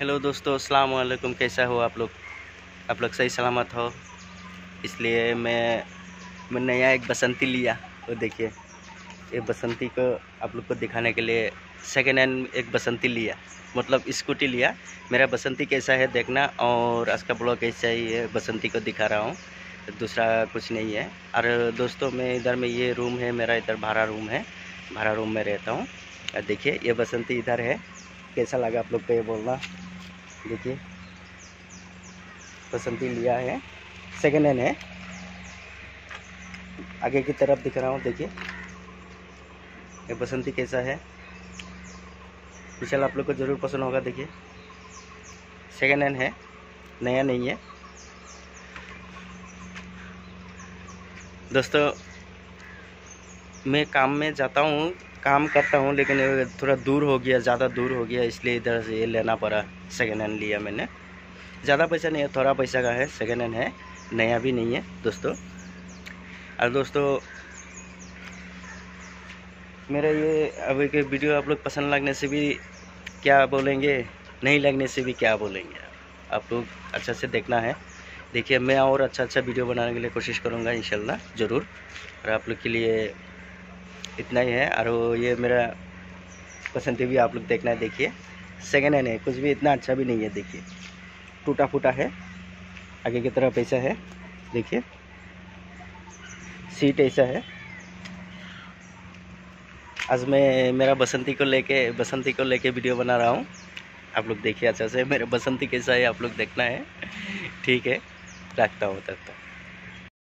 Hello दोस्तों, अस्सलाम वालेकुम कैसा हो आप लोग? आप लोग सही सलामत हो? इसलिए मैं मैं नया एक बसंती लिया। वो देखिए ये बसंती को आप लोग को दिखाने के लिए सेकेंड हैंड एक बसंती लिया। मतलब स्कूटी लिया। मेरा बसंती कैसा है देखना और आज का ब्लॉग कैसा ही है, बसंती को दिखा रहा हूँ। दूसरा कुछ नहीं है। और दोस्तों, मैं इधर में ये रूम है, मेरा इधर भाड़ा रूम है। भाड़ा रूम में रहता हूँ। देखिए, ये बसंती इधर है। कैसा लगा आप लोग को ये बोलना? देखिए। बसंती लिया है। सेकेंड हैंड है। आगे की तरफ़ दिख रहा हूँ, देखिए। ये बसंती कैसा है? विशाल, आप लोग को ज़रूर पसंद होगा, देखिए। सेकेंड हैंड है। नया नहीं है। दोस्तों, मैं काम में जाता हूँ काम करता हूँ, लेकिन थोड़ा दूर हो गया, ज़्यादा दूर हो गया, इसलिए इधर से ये लेना पड़ा सेकेंड हैंड लिया मैंने। ज़्यादा पैसा नहीं है, थोड़ा पैसा का है सेकेंड हैंड है, नया भी नहीं है, दोस्तों। और दोस्तों, मेरा ये अभी एक वीडियो आप लोग पसंद लगने से भी क्या बोलेंगे, नहीं लगने से भी क्या बोलेंगे? आप लोग अच्छा से देखना है। देखिए, मैं और अच्छा अच्छा वीडियो बनाने के लिए कोशिश करूँगा, इंशाल्लाह, ज़रूर। और आप लोग के लिए इतना ही है। और ये मेरा पसंद भी आप लोग देखना है, देखिए। सेकेंड हैंड है, कुछ भी इतना अच्छा भी नहीं है, देखिए। टूटा फूटा है, आगे की तरफ़ ऐसा है, देखिए। सीट ऐसा है। आज मैं मेरा बसंती को लेके, बसंती को लेके वीडियो बना रहा हूँ। आप लोग देखिए अच्छा से, मेरा बसंती कैसा है, आप लोग देखना है। ठीक है, रखता हूँ, तब तक।